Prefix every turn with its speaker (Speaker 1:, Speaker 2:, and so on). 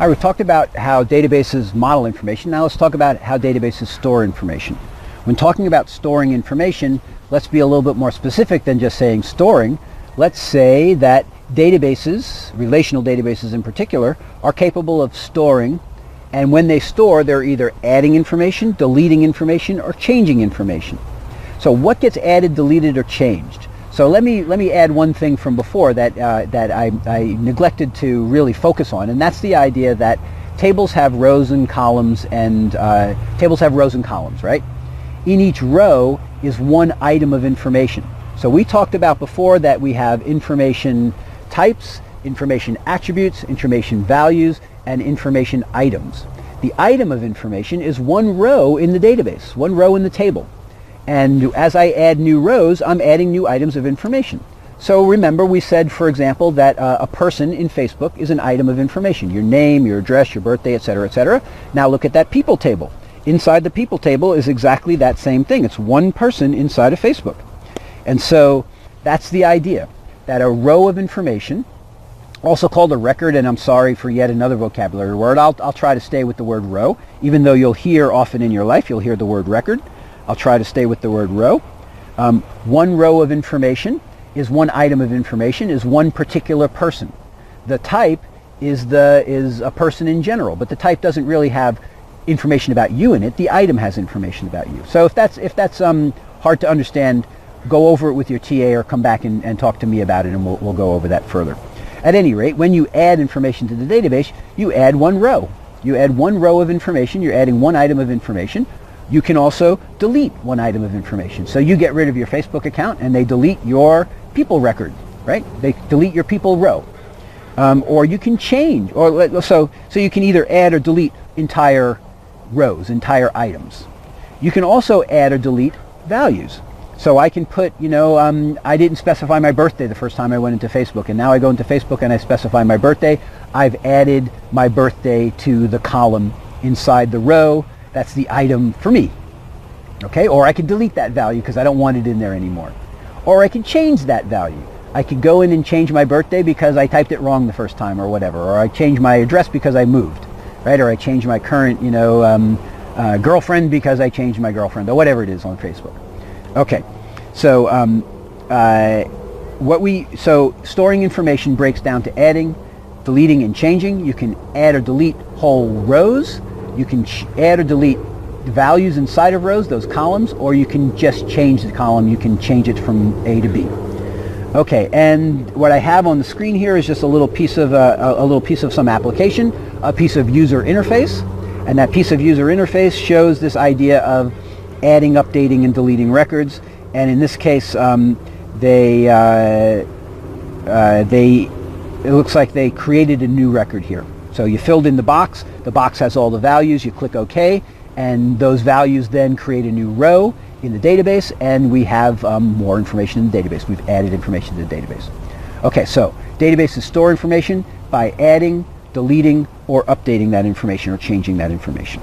Speaker 1: All right, we've talked about how databases model information. Now let's talk about how databases store information. When talking about storing information, let's be a little bit more specific than just saying storing. Let's say that databases, relational databases in particular, are capable of storing and when they store, they're either adding information, deleting information, or changing information. So what gets added, deleted, or changed? So let me let me add one thing from before that uh, that I, I neglected to really focus on, and that's the idea that tables have rows and columns, and uh, tables have rows and columns, right? In each row is one item of information. So we talked about before that we have information types, information attributes, information values, and information items. The item of information is one row in the database, one row in the table. And as I add new rows, I'm adding new items of information. So remember we said, for example, that uh, a person in Facebook is an item of information. Your name, your address, your birthday, etc., etc. Now look at that people table. Inside the people table is exactly that same thing. It's one person inside of Facebook. And so that's the idea, that a row of information, also called a record, and I'm sorry for yet another vocabulary word. I'll, I'll try to stay with the word row, even though you'll hear often in your life, you'll hear the word record. I'll try to stay with the word row. Um, one row of information is one item of information, is one particular person. The type is, the, is a person in general, but the type doesn't really have information about you in it. The item has information about you. So if that's, if that's um, hard to understand, go over it with your TA or come back and, and talk to me about it and we'll, we'll go over that further. At any rate, when you add information to the database, you add one row. You add one row of information, you're adding one item of information. You can also delete one item of information. So you get rid of your Facebook account and they delete your people record, right? They delete your people row. Um, or you can change, or so, so you can either add or delete entire rows, entire items. You can also add or delete values. So I can put, you know, um, I didn't specify my birthday the first time I went into Facebook, and now I go into Facebook and I specify my birthday. I've added my birthday to the column inside the row that's the item for me. Okay, or I can delete that value because I don't want it in there anymore. Or I can change that value. I could go in and change my birthday because I typed it wrong the first time or whatever. Or I change my address because I moved, right? Or I change my current, you know, um, uh, girlfriend because I changed my girlfriend or whatever it is on Facebook. Okay, so um, uh, what we so storing information breaks down to adding, deleting, and changing. You can add or delete whole rows you can add or delete values inside of rows, those columns, or you can just change the column. You can change it from A to B. Okay, and what I have on the screen here is just a little piece of uh, a little piece of some application, a piece of user interface, and that piece of user interface shows this idea of adding, updating, and deleting records. And in this case, um, they uh, uh, they it looks like they created a new record here. So you filled in the box, the box has all the values, you click OK, and those values then create a new row in the database, and we have um, more information in the database. We've added information to the database. Okay, so databases store information by adding, deleting, or updating that information or changing that information.